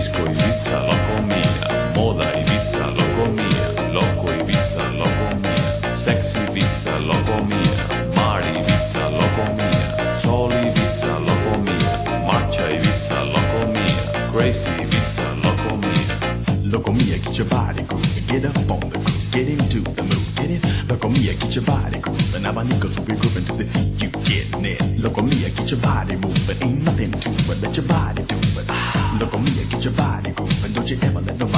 Disco Ibiza, loco mia. Moda Ibiza, loco mia. Loco Ibiza, loco mia. Sexy Ibiza, loco mia. Mare Ibiza, loco mia. Sol Ibiza, loco mia. Marcia Ibiza, loco mia. Crazy Ibiza, loco mia. Loco mia, get your body grooving, get up on the groove, get into the mood, get it? Loco mia, get your body grooving, abanicos will be grooving to the sea, you getting it? Loco mia, get your body moving, ain't nothing to it, let your body do it. Loco mia, get your body grooving, don't you ever let